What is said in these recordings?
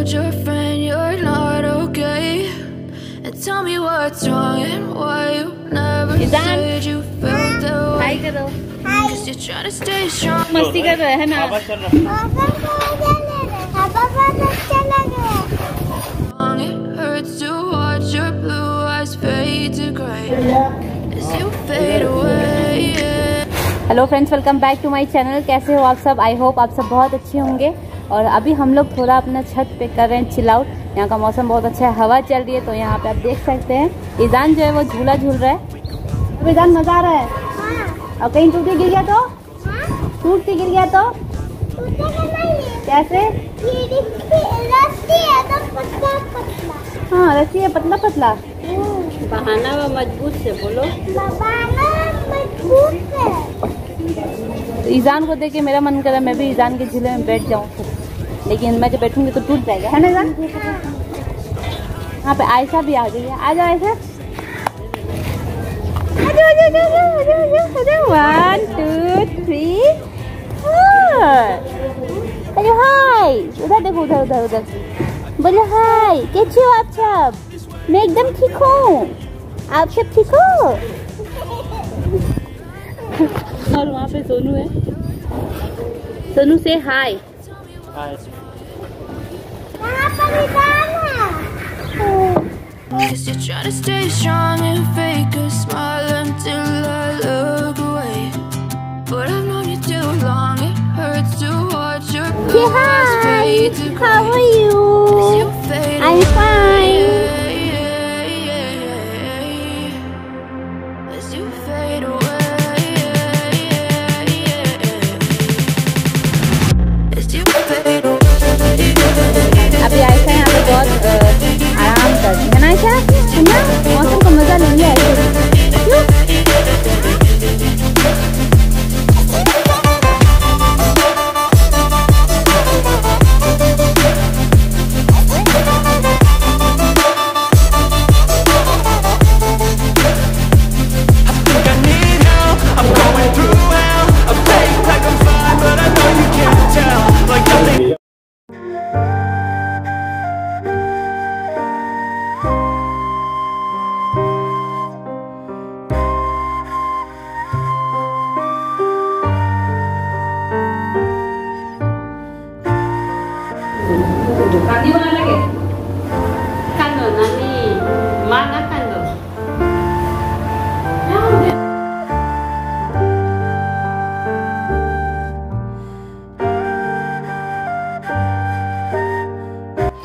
told your friend you're not okay. And tell me what's wrong and why you never said you felt that way. Hi. Cause you're trying to stay strong. Masti kar raha hai. Main hello friends welcome back to my channel कैसे हो आप सब? I hope आप सब बहुत अच्छे होंगे। और अभी हम लोग थोड़ा अपना छत पे कर रहे हैं चिल आउट यहाँ का मौसम बहुत अच्छा है हवा चल रही है तो यहाँ पे आप देख सकते हैं। ईजान जो है वो झूला झूल रहा है। अब ईजान मज़ा आ रहा है? हाँ। और कहीं टूट के गिर गया तो? टूट के गिर गया तो? कैसे? हाँ रस्सी है पतला पतला। बहाना व मज़बूत से बोलो। तो ईजान को देख के मेरा मन करा मैं भी ईजान के झूले में बैठ जाऊँ लेकिन मैं जब बैठूँगी तो टूट जाएगा। है ना ईजान यहाँ पे आयशा भी आ गई है। आ जाओ Ayesha. One, two, three, four. अरे हाय उधर देखो उधर उधर उधर। बोलो हाय कैसे हो आप सब? मैं एकदम ठीक हूँ। आप सब ठीक हो? और वहाँ पे सोनू है सोनू से हाय Cause you're trying to stay strong and fake a smile until I look away. But I've known you too long, it hurts to watch your blue eyes fade to gray. How are you I'm fine. कर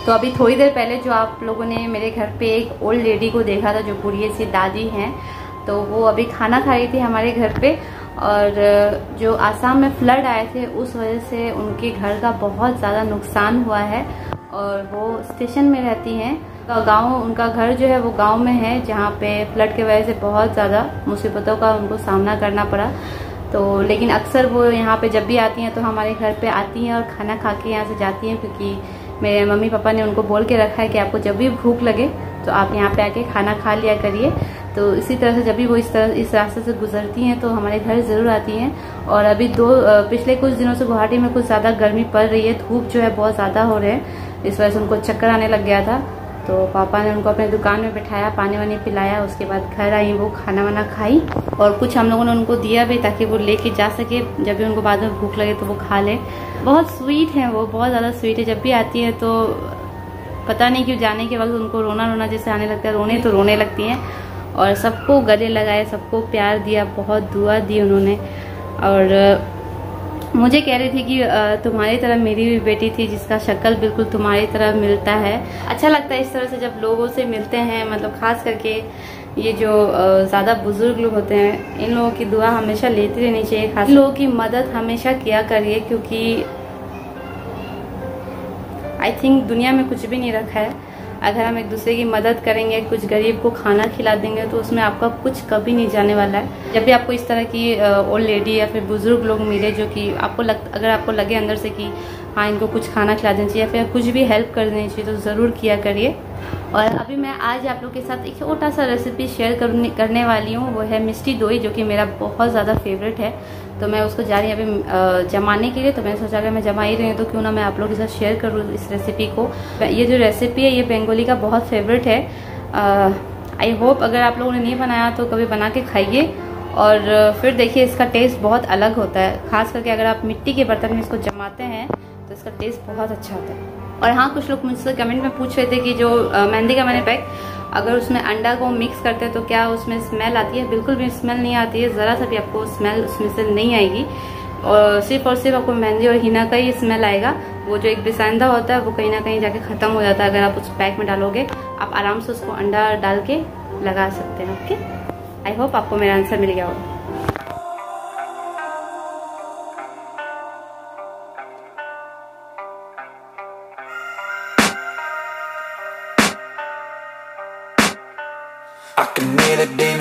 तो अभी थोड़ी देर पहले जो आप लोगों ने मेरे घर पे एक ओल्ड लेडी को देखा था जो बूढ़ी सी दादी हैं तो वो अभी खाना खा रही थी हमारे घर पे और जो आसाम में फ्लड आए थे उस वजह से उनके घर का बहुत ज़्यादा नुकसान हुआ है। और वो स्टेशन में रहती हैं। गाँव, उनका घर जो है वो गाँव में है, जहाँ पे फ्लड की वजह से बहुत ज़्यादा मुसीबतों का उनको सामना करना पड़ा। तो लेकिन अक्सर वो यहाँ पे जब भी आती हैं तो हमारे घर पे आती हैं और खाना खा के यहाँ से जाती हैं, क्योंकि मेरे मम्मी पापा ने उनको बोल के रखा है कि आपको जब भी भूख लगे तो आप यहाँ पे आके खाना खा लिया करिए। तो इसी तरह से जब भी वो इस तरह, इस रास्ते से गुजरती हैं तो हमारे घर ज़रूर आती हैं। और अभी दो पिछले कुछ दिनों से गुवाहाटी में कुछ ज़्यादा गर्मी पड़ रही है, धूप जो है बहुत ज़्यादा हो रहे हैं। इस वजह से उनको चक्कर आने लग गया था। तो पापा ने उनको अपने दुकान में बिठाया, पानी वानी पिलाया, उसके बाद घर आई, वो खाना वाना खाई और कुछ हम लोगों ने उनको दिया भी ताकि वो लेके जा सके। जब भी उनको बाद में भूख लगे तो वो खा ले। बहुत स्वीट है वो, बहुत ज़्यादा स्वीट है। जब भी आती है तो पता नहीं क्यों जाने के वक्त उनको रोना रोना जैसे आने लगता है, रोने तो रोने लगती हैं। और सबको गले लगाए, सबको प्यार दिया, बहुत दुआ दी उन्होंने। और मुझे कह रही थी कि तुम्हारी तरह मेरी भी बेटी थी जिसका शक्ल बिल्कुल तुम्हारी तरह मिलता है। अच्छा लगता है इस तरह से जब लोगों से मिलते हैं मतलब खास करके ये जो ज़्यादा बुज़ुर्ग लोग होते हैं, इन लोगों की दुआ हमेशा लेती रहनी चाहिए, खास लोगों की मदद हमेशा किया करिए क्योंकि आई थिंक दुनिया में कुछ भी नहीं रखा है। अगर हम एक दूसरे की मदद करेंगे, कुछ गरीब को खाना खिला देंगे तो उसमें आपका कुछ कभी नहीं जाने वाला है। जब भी आपको इस तरह की ओल्ड लेडी या फिर बुज़ुर्ग लोग मिले जो कि आपको लग, अगर आपको लगे अंदर से कि हाँ इनको कुछ खाना खिला देना चाहिए या फिर कुछ भी हेल्प कर देनी चाहिए तो ज़रूर किया करिए। और अभी मैं आज आप लोग के साथ एक छोटा सा रेसिपी शेयर करने वाली हूँ। वो है मिष्टी दोई, जो कि मेरा बहुत ज़्यादा फेवरेट है। तो मैं उसको जा रही अभी जमाने के लिए तो मैंने सोचा, अगर मैं जमा ही रही हूँ तो क्यों ना मैं आप लोगों के साथ शेयर करूँ इस रेसिपी को। ये जो रेसिपी है, ये बंगाली का बहुत फेवरेट है। आई होप अगर आप लोगों ने नहीं बनाया तो कभी बना के खाइए। और, फिर देखिए, इसका टेस्ट बहुत अलग होता है। खास करके अगर आप मिट्टी के बर्तन में इसको जमाते हैं तो इसका टेस्ट बहुत अच्छा होता है। और हाँ कुछ लोग मुझसे कमेंट में पूछ रहे थे कि जो मेहंदी का मैंने पैक अगर उसमें अंडा को मिक्स करते हैं तो क्या उसमें स्मेल आती है? बिल्कुल भी स्मेल नहीं आती है। ज़रा सा भी आपको स्मेल उसमें से नहीं आएगी। और सिर्फ़ और सिर्फ़ आपको मेहंदी और हिना का ही स्मेल आएगा। वो जो एक बिसाइंदा होता है, वो कहीं ना कहीं जाके ख़त्म हो जाता है। अगर आप उस पैक में डालोगे, आप आराम से उसको अंडा डाल के लगा सकते हैं ओके आई होप आपको मेरा आंसर मिल गया होगा।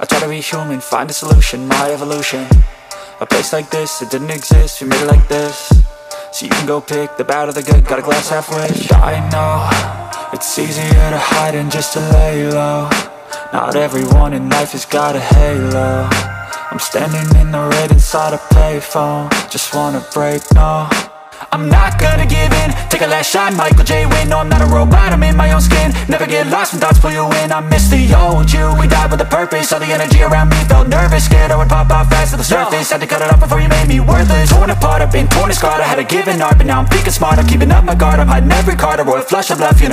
I try to be human, find a solution, my evolution. A place like this, it didn't exist, we made it like this. So you can go pick the bad or the good, got a glass half wish. I know, it's easier to hide than just to lay low. Not everyone in life has got a halo. I'm standing in the red inside a payphone. Just wanna break, no. I'm not gonna give in. Take a last shot, Michael J. Win No, I'm not a robot, I'm in my own skin Never get lost when thoughts pull you in I miss the old you, we died with a purpose. All the energy around me felt nervous. Scared I would pop out fast to the surface. Had to cut it off before you made me worthless. Torn apart, I've been torn and scarred. I had a given art, but now I'm thinking smart I'm keeping up my guard, I'm hiding every card. A royal flush, I've left you